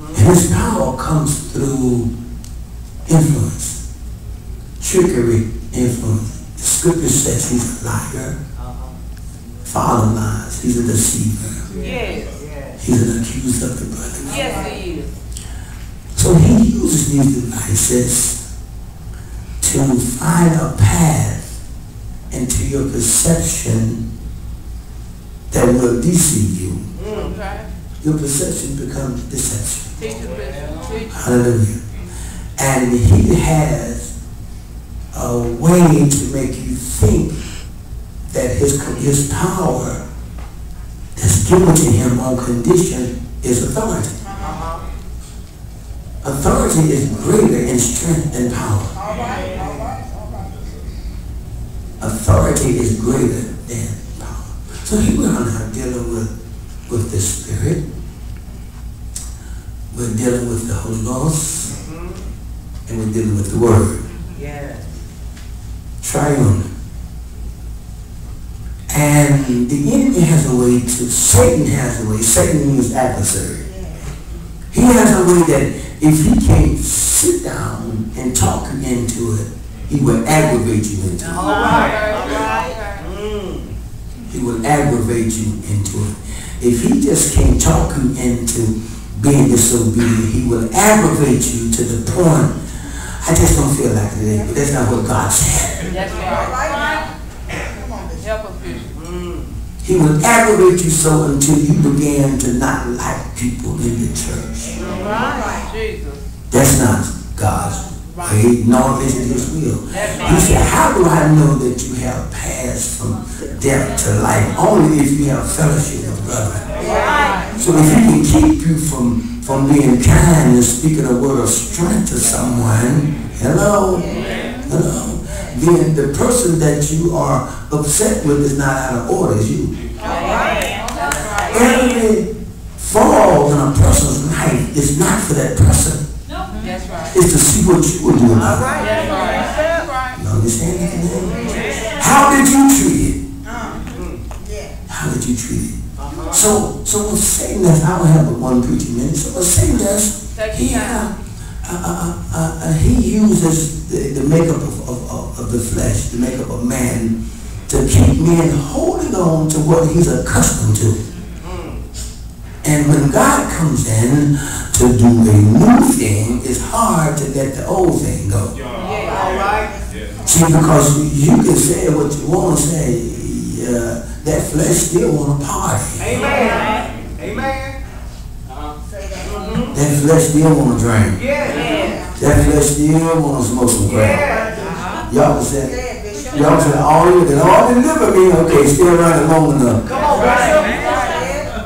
And his power comes through influence, trickery, influence. The scripture says he's a liar, uh-huh. father lies, he's a deceiver. Yes. He's an accuser of the brethren. Yes, he is. So he uses these devices to find a path into your perception that will deceive you. Mm, okay. Your perception becomes deception. Teach the bishop. Teach. Hallelujah. And he has a way to make you think that his, his power that's given to him on condition is authority. Authority is greater in strength than power. Authority is greater than power. So here we are now dealing with, with the Spirit. We're dealing with the Holy Ghost. And we're dealing with the Word. Yes. Triune. And the enemy has a way to, Satan has a way, Satan means adversary. He has a way that if he can't sit down and talk you into it, he will aggravate you into it. All right. All right. He will aggravate you into it. If he just can't talk you into being disobedient, he will aggravate you to the point, I just don't feel like it today, but that's not what God said. That's right. Help us, Bishop. He will aggravate you so until you begin to not like people in the church. Right. Jesus. That's not God's way, nor is it his will. He said, how do I know that you have passed from death to life? Only if you have fellowship with brethren. Right. So if he can keep you from, from being kind and speaking a word of strength to someone, hello, hello, then the person that you are upset with is not out of order, it's you. Every fall in a person's life is not for that person. That's right. It's to see what you will do about it. That's right. You understand that? How did you treat it? Uh-huh. How did you treat it? Uh, So, so when Satan does, I don't have one preaching minute. So when Satan does, he, uh, uh, uh, uh, uh, he uses the, the makeup of, of, of, the flesh, the makeup of man, to keep men holding on to what he's accustomed to. And when God comes in to do a new thing, it's hard to let the old thing go. Yeah, all right. Yes. See, because you can say what you want to say, uh, that flesh still want to party. Amen. Amen. That flesh still want to drink. Yeah. That flesh still want to smoke some crack. Yeah. Y'all can say, y'all can say, all you can all deliver me, okay, still running long enough. Come on, Bishop.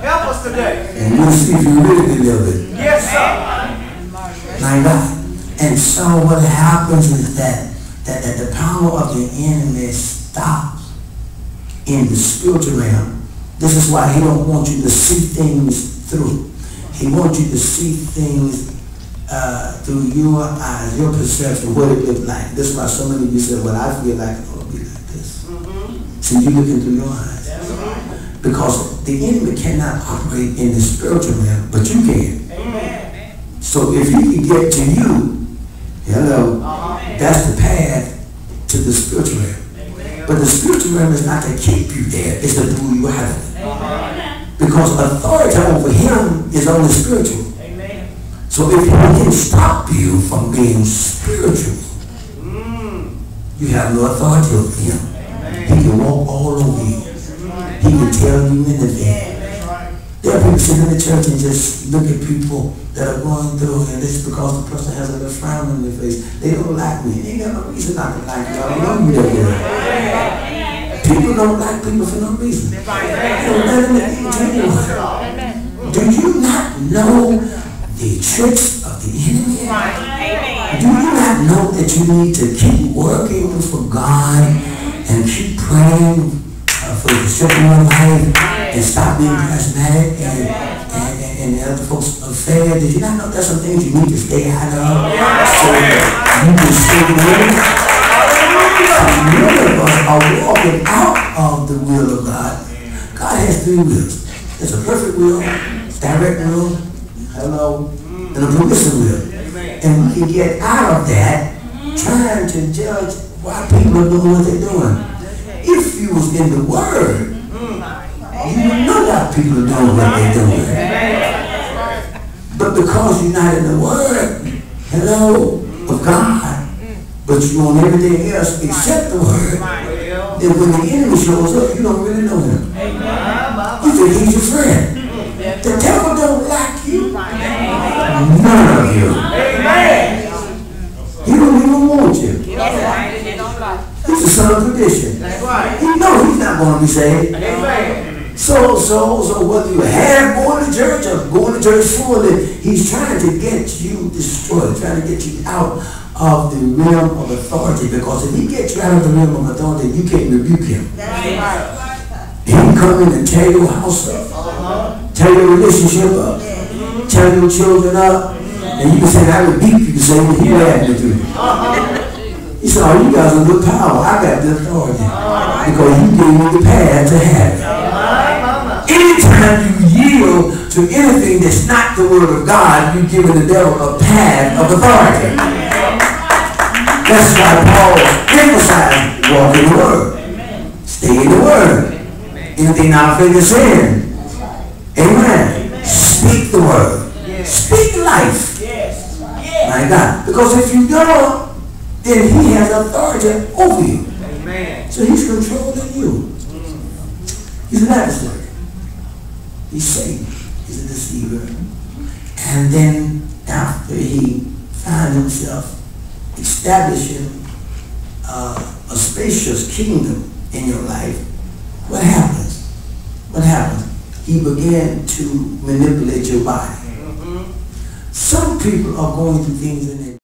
Help us today. And you'll see if you really delivered. Yes, sir. My God. And so what happens is that, that, that the power of the enemy stops in the spiritual realm. This is why he don't want you to see things through. He wants you to see things uh, through your eyes, your perception, what it looks like. This is why so many of you said, well, I feel like ought to be like this. See, you're looking through your eyes. Because the enemy cannot operate in the spiritual realm, but you can. So if he can get to you, hello, that's the path to the spiritual realm. But the spiritual realm is not to keep you there, it's to do you of it. Because authority over him is only spiritual. Amen. So if he can stop you from being spiritual, you have no authority over him. He can walk all over you. He can tell you anything. Sitting in the church and just look at people that are going through, and it's because the person has a little frown on their face. They don't like me. They ain't got no reason not to like you. I don't know well. People don't like people for no reason. They don't let them anyone. Do you not know the tricks of the enemy? Do you not know that you need to keep working for God and keep praying uh, for the strength of your life and stop being charismatic and, and, and, and other folks' affair? Did you not know there's some things you need to stay out of oh, so that you can stay with? Many of us are walking out of the will of God. God has three wills. There's a perfect will, direct will, hello, and a permissive will. And we can get out of that trying to judge why people are doing what they're doing. If you was in the Word, you know that people doing what they're doing. But because you're not in the Word, hello, of God, but you on everything else except the Word, then when the enemy shows up, you don't really know him. You think he's your friend. The devil don't like you. None of you. He don't even want you. He's a son of perdition. He know he's not going to be saved. So, so, so whether you have going to church or going to church fully, he's trying to get you destroyed, trying to get you out of the realm of authority. Because if he gets you out of the realm of authority, you can't rebuke him. Right. He can come in and tear your house up, tear your relationship up, tear your children up, and you can say, I rebuke you, you say, well, he had me to. He said, oh, you guys are good power. I got the authority. Because you gave me the path to have it. Anytime you yield to anything that's not the word of God, you're giving the devil a pad of authority. That's why Paul emphasized walk in the word. Stay in the word. Anything not faith is sin. Amen. Speak the word. Speak life. My God. Because if you don't, then he has authority over you. So he's controlling you. He's an adversary. He's Satan. He's a deceiver. And then after he found himself establishing uh, a spacious kingdom in your life, what happens? What happens? He began to manipulate your body. Some people are going through things in their